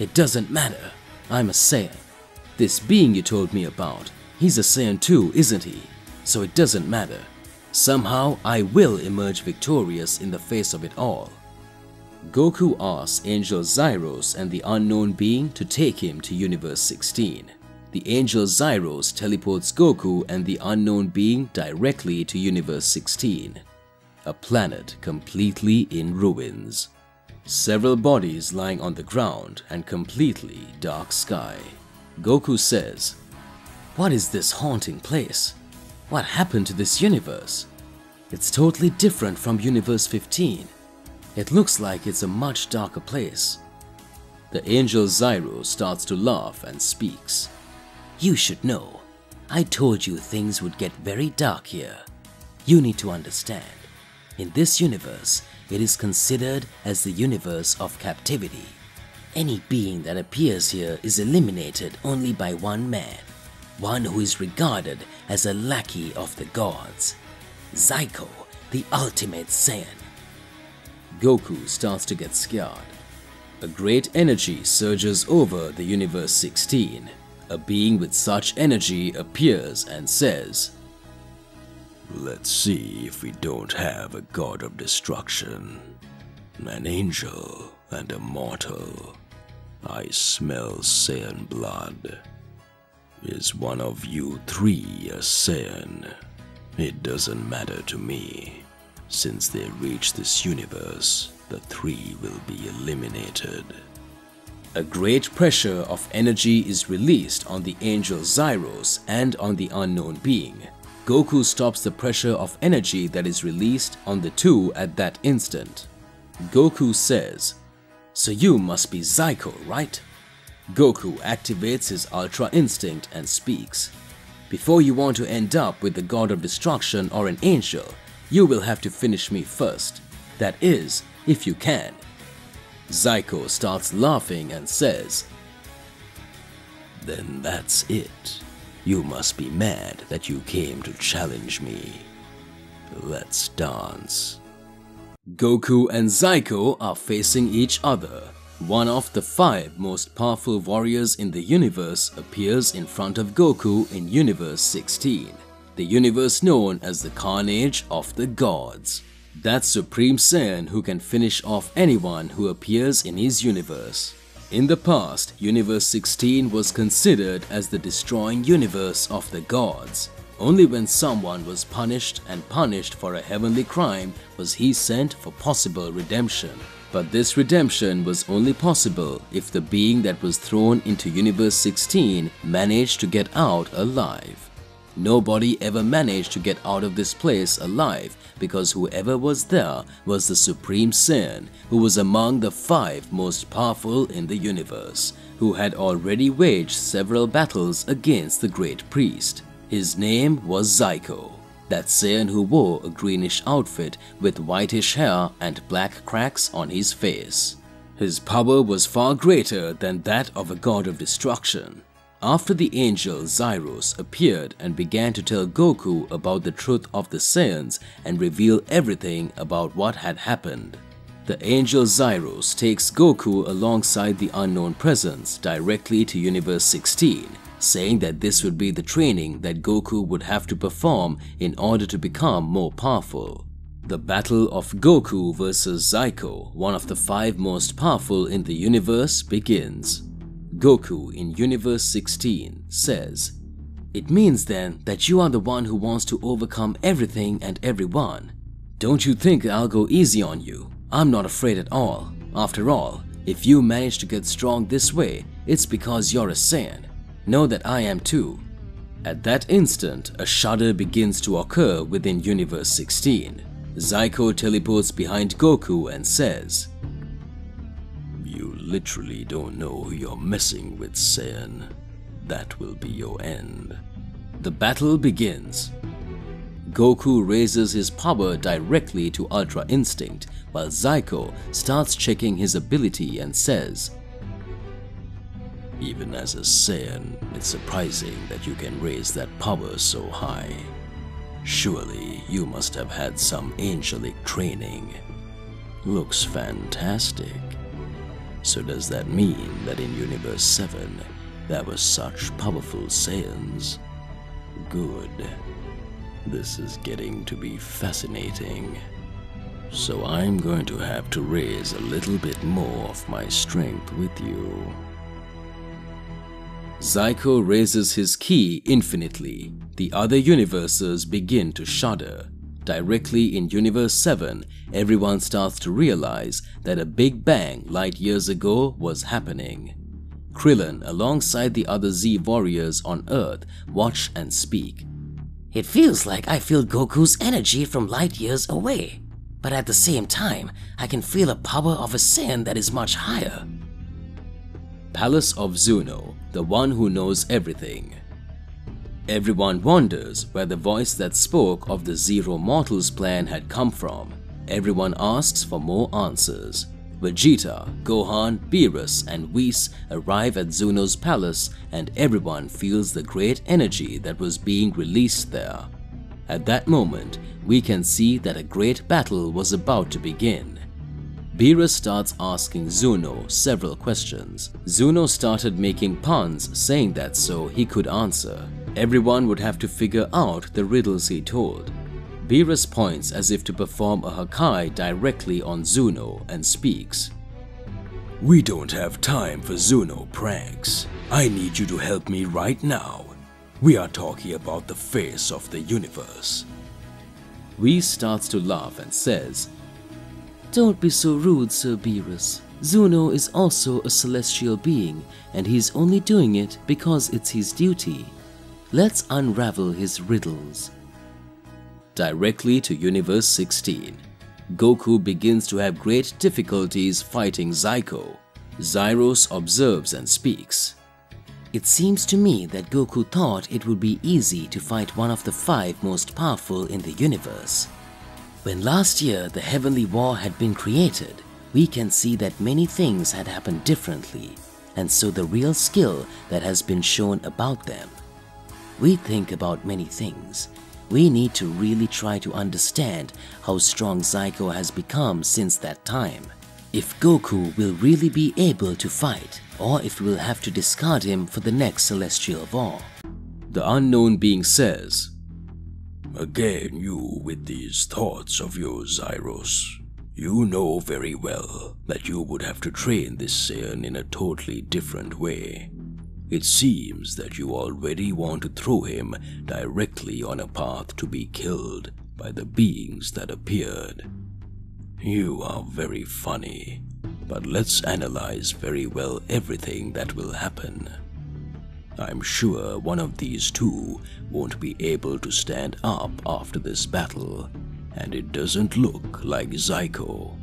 It doesn't matter. I'm a Saiyan. This being you told me about, he's a Saiyan too, isn't he? So it doesn't matter. Somehow I will emerge victorious in the face of it all. Goku asks Angel Zyros and the unknown being to take him to Universe 16. The Angel Zyros teleports Goku and the unknown being directly to Universe 16, a planet completely in ruins. Several bodies lying on the ground and completely dark sky. Goku says, What is this haunting place? What happened to this universe? It's totally different from Universe 15. It looks like it's a much darker place. The angel Zyro starts to laugh and speaks. You should know. I told you things would get very dark here. You need to understand. In this universe, it is considered as the universe of captivity. Any being that appears here is eliminated only by one man, one who is regarded as a lackey of the gods. Zyko, the ultimate Saiyan. Goku starts to get scared. A great energy surges over the Universe 16. A being with such energy appears and says, Let's see if we don't have a god of destruction, an angel and a mortal. I smell Saiyan blood. Is one of you three a Saiyan? It doesn't matter to me. Since they reach this universe, the three will be eliminated. A great pressure of energy is released on the angel Zyros and on the unknown being. Goku stops the pressure of energy that is released on the two at that instant. Goku says, So you must be Zyko, right? Goku activates his Ultra Instinct and speaks. Before you want to end up with the God of Destruction or an angel, you will have to finish me first. That is, if you can. Zyko starts laughing and says, Then that's it. You must be mad that you came to challenge me. Let's dance. Goku and Zyko are facing each other. One of the five most powerful warriors in the universe appears in front of Goku in Universe 16, the universe known as the Carnage of the Gods. That Supreme Saiyan who can finish off anyone who appears in his universe. In the past, Universe 16 was considered as the destroying universe of the gods. Only when someone was punished and punished for a heavenly crime was he sent for possible redemption. But this redemption was only possible if the being that was thrown into Universe 16 managed to get out alive. Nobody ever managed to get out of this place alive because whoever was there was the Supreme Saiyan who was among the five most powerful in the universe, who had already waged several battles against the Great Priest. His name was Zyko, that Saiyan who wore a greenish outfit with whitish hair and black cracks on his face. His power was far greater than that of a god of destruction. After the angel Zairos appeared and began to tell Goku about the truth of the Saiyans and reveal everything about what had happened. The angel Zairos takes Goku alongside the unknown presence directly to Universe 16, saying that this would be the training that Goku would have to perform in order to become more powerful. The battle of Goku versus Zyko, one of the five most powerful in the universe, begins. Goku in Universe 16 says, It means then that you are the one who wants to overcome everything and everyone. Don't you think I'll go easy on you? I'm not afraid at all. After all, if you manage to get strong this way, it's because you're a Saiyan. Know that I am too. At that instant, a shudder begins to occur within Universe 16. Zyko teleports behind Goku and says, You literally don't know who you're messing with, Saiyan. That will be your end. The battle begins. Goku raises his power directly to Ultra Instinct, while Zyko starts checking his ability and says, Even as a Saiyan, it's surprising that you can raise that power so high. Surely you must have had some angelic training. Looks fantastic. So does that mean that in Universe 7, there were such powerful Saiyans? Good. This is getting to be fascinating. So I'm going to have to raise a little bit more of my strength with you. Zyko raises his ki infinitely. The other universes begin to shudder. Directly in Universe 7, everyone starts to realize that a Big Bang light years ago was happening. Krillin, alongside the other Z warriors on Earth, watch and speak. It feels like I feel Goku's energy from light years away, but at the same time, I can feel a power of a Saiyan that is much higher. Palace of Zuno, the one who knows everything. Everyone wonders where the voice that spoke of the Zero Mortals plan had come from. Everyone asks for more answers. Vegeta, Gohan, Beerus, and Whis arrive at Zuno's palace and everyone feels the great energy that was being released there. At that moment, we can see that a great battle was about to begin. Beerus starts asking Zuno several questions. Zuno started making puns saying that so he could answer. Everyone would have to figure out the riddles he told. Beerus points as if to perform a Hakai directly on Zuno and speaks. We don't have time for Zuno pranks. I need you to help me right now. We are talking about the face of the universe. Whis starts to laugh and says, Don't be so rude, Sir Beerus. Zuno is also a celestial being, and he's only doing it because it's his duty. Let's unravel his riddles. directly to Universe 16. Goku begins to have great difficulties fighting Zyko. Zyros observes and speaks. It seems to me that Goku thought it would be easy to fight one of the five most powerful in the universe. When last year the Heavenly War had been created, we can see that many things had happened differently, and so the real skill that has been shown about them. We think about many things. We need to really try to understand how strong Zyko has become since that time. If Goku will really be able to fight, or if we will have to discard him for the next Celestial War. The unknown being says, Again, you with these thoughts of yours, Zyros. You know very well that you would have to train this Saiyan in a totally different way. It seems that you already want to throw him directly on a path to be killed by the beings that appeared. You are very funny, but let's analyze very well everything that will happen. I'm sure one of these two won't be able to stand up after this battle, and it doesn't look like Zyko.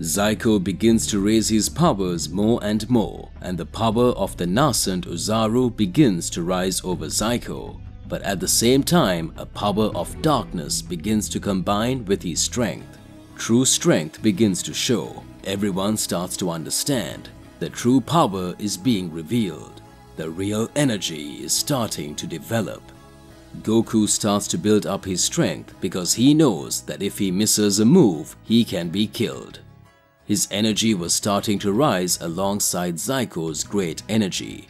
Zyko begins to raise his powers more and more, and the power of the nascent Ozaru begins to rise over Zyko. But at the same time, a power of darkness begins to combine with his strength. True strength begins to show, everyone starts to understand. The true power is being revealed. The real energy is starting to develop. Goku starts to build up his strength because he knows that if he misses a move, he can be killed. His energy was starting to rise alongside Zyko's great energy.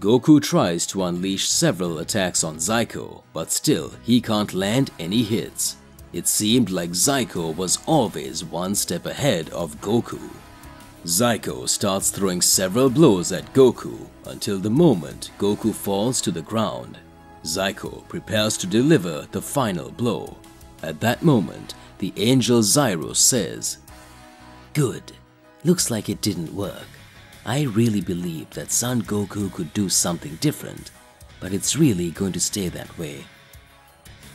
Goku tries to unleash several attacks on Zyko, but still he can't land any hits. It seemed like Zyko was always one step ahead of Goku. Zyko starts throwing several blows at Goku until the moment Goku falls to the ground. Zyko prepares to deliver the final blow. At that moment, the angel Zyros says, Good. Looks like it didn't work. I really believed that Son Goku could do something different, but it's really going to stay that way.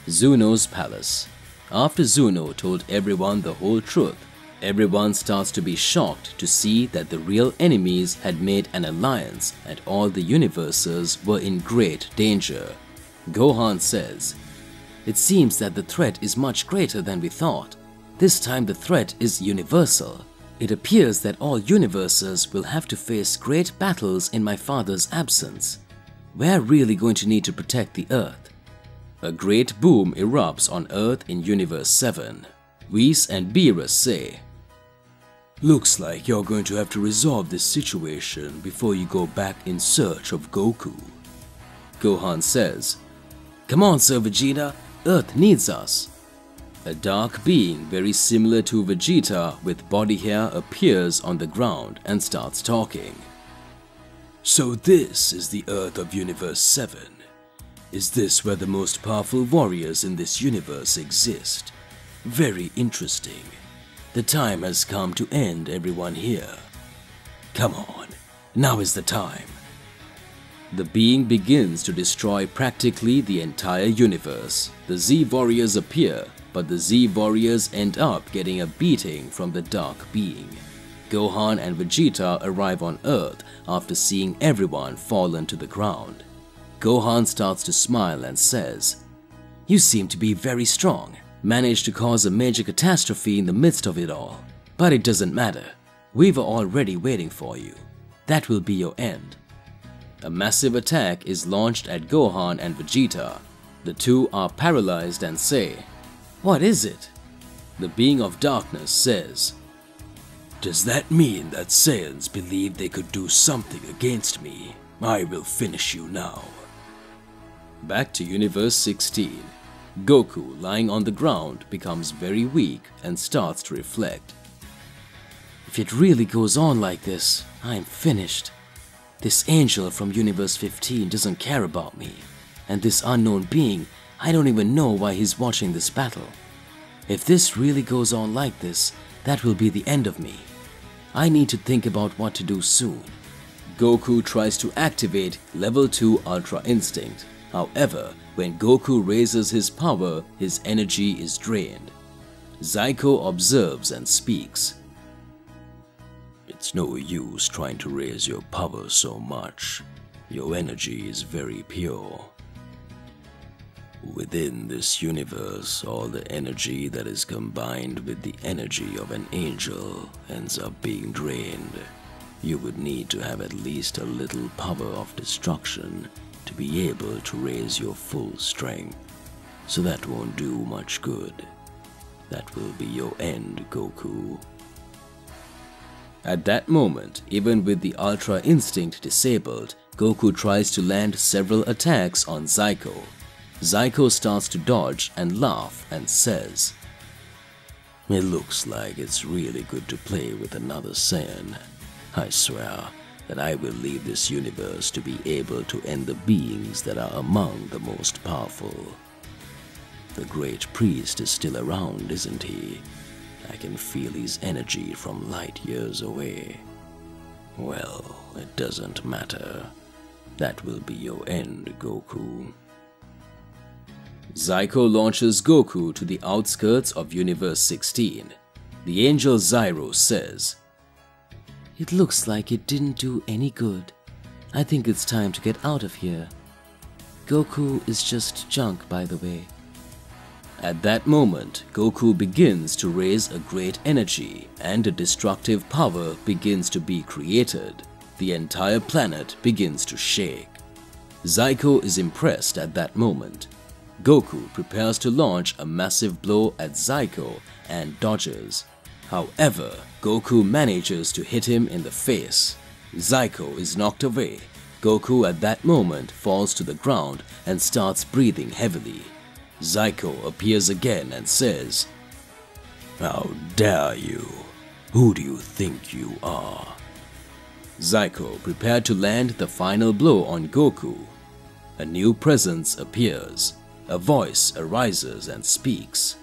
Zuno's Palace After Zuno told everyone the whole truth, everyone starts to be shocked to see that the real enemies had made an alliance and all the universes were in great danger. Gohan says, It seems that the threat is much greater than we thought. This time the threat is universal. It appears that all universes will have to face great battles in my father's absence. We're really going to need to protect the Earth. A great boom erupts on Earth in Universe 7. Whis and Beerus say, Looks like you're going to have to resolve this situation before you go back in search of Goku. Gohan says, Come on, Sir Vegeta, Earth needs us. A dark being very similar to Vegeta with body hair appears on the ground and starts talking. So this is the Earth of Universe 7. Is this where the most powerful warriors in this universe exist? Very interesting. The time has come to end everyone here. Come on, now is the time. The being begins to destroy practically the entire universe. The Z Warriors appear but the Z warriors end up getting a beating from the Dark Being. Gohan and Vegeta arrive on Earth after seeing everyone fallen to the ground. Gohan starts to smile and says, You seem to be very strong, managed to cause a major catastrophe in the midst of it all. But it doesn't matter. We were already waiting for you. That will be your end. A massive attack is launched at Gohan and Vegeta. The two are paralyzed and say, what is it? The being of darkness says, Does that mean that Saiyans believe they could do something against me? I will finish you now. Back to Universe 16. Goku, lying on the ground, becomes very weak and starts to reflect. If it really goes on like this, I'm finished. This angel from Universe 15 doesn't care about me, and this unknown being I don't even know why he's watching this battle. If this really goes on like this, that will be the end of me. I need to think about what to do soon. Goku tries to activate level 2 Ultra Instinct. However, when Goku raises his power, his energy is drained. Zyko observes and speaks. It's no use trying to raise your power so much. Your energy is very pure. Within this universe, all the energy that is combined with the energy of an angel ends up being drained. You would need to have at least a little power of destruction to be able to raise your full strength. So that won't do much good. That will be your end, Goku. At that moment, even with the Ultra Instinct disabled, Goku tries to land several attacks on Zyko. Zyko starts to dodge and laugh and says, It looks like it's really good to play with another Saiyan. I swear that I will leave this universe to be able to end the beings that are among the most powerful. The great priest is still around, isn't he? I can feel his energy from light years away. Well, it doesn't matter. That will be your end, Goku. Zyko launches Goku to the outskirts of Universe 16. The angel Zyro says, It looks like it didn't do any good. I think it's time to get out of here. Goku is just junk, by the way. At that moment, Goku begins to raise a great energy and a destructive power begins to be created. The entire planet begins to shake. Zyko is impressed at that moment. Goku prepares to launch a massive blow at Zyko and dodges. However, Goku manages to hit him in the face. Zyko is knocked away. Goku at that moment falls to the ground and starts breathing heavily. Zyko appears again and says, How dare you? Who do you think you are? Zyko prepared to land the final blow on Goku. A new presence appears. A voice arises and speaks.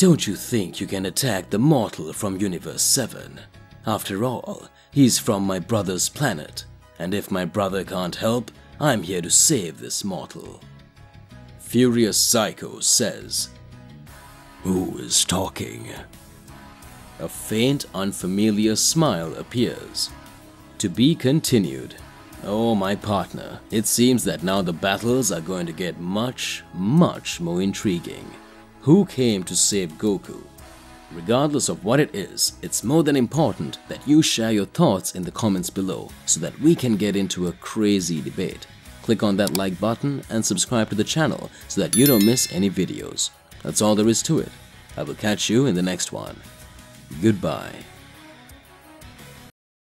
Don't you think you can attack the mortal from Universe 7? After all, he's from my brother's planet, and if my brother can't help, I'm here to save this mortal. Furious Zyko says, Who is talking? A faint, unfamiliar smile appears. To be continued. Oh, my partner, it seems that now the battles are going to get much, much more intriguing. Who came to save Goku? Regardless of what it is, it's more than important that you share your thoughts in the comments below so that we can get into a crazy debate. Click on that like button and subscribe to the channel so that you don't miss any videos. That's all there is to it. I will catch you in the next one. Goodbye.